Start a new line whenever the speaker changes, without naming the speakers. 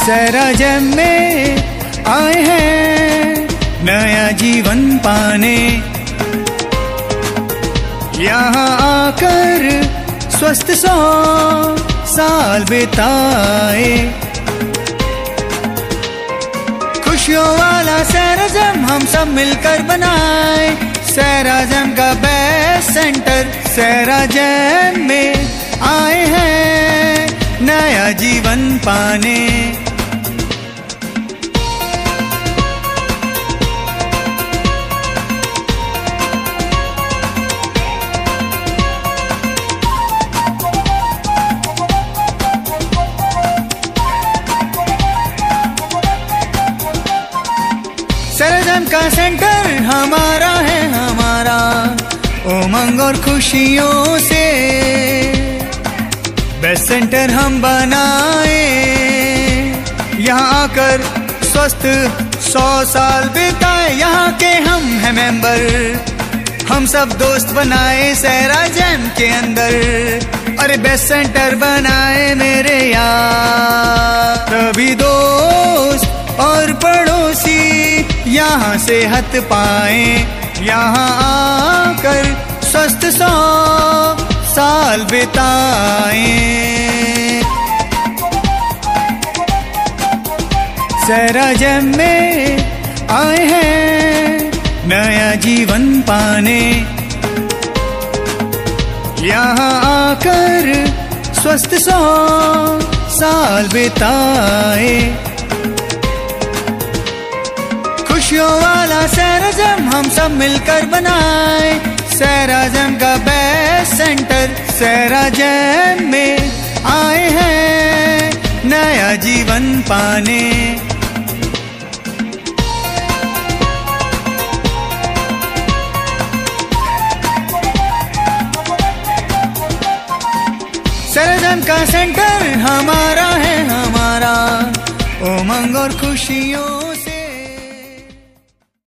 सैरा जम में आए हैं नया जीवन पाने। यहाँ आकर स्वस्थ सौ साल बिताए। खुशियों वाला सैराजम हम सब मिलकर बनाए। सैराजम का बेस्ट सेंटर सैराजम में आए हैं नया जीवन पाने। सरजम का सेंटर हमारा है, हमारा। उमंग और खुशियों से बेस्ट सेंटर हम बनाए। यहाँ आकर स्वस्थ सौ साल बिताए, यहाँ के हम हैं मेंबर हम सब दोस्त बनाए सहरा जैम के अंदर। अरे बेस्ट सेंटर बनाए मेरे यार। तभी दोस्त और पड़ोसी यहाँ से हत पाए, यहाँ आकर स्वस्थ सौ साल बिताए। सैरा में आए हैं नया जीवन पाने, यहाँ आकर स्वस्थ सौ साल बिताए। खुशियों वाला सैराजम हम सब मिलकर बनाए सैराजम का बेस्ट सेंटर सैराजम में आए हैं नया जीवन पाने। सैराजम का सेंटर हमारा है, हमारा। उमंग और खुशियों